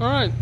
All right.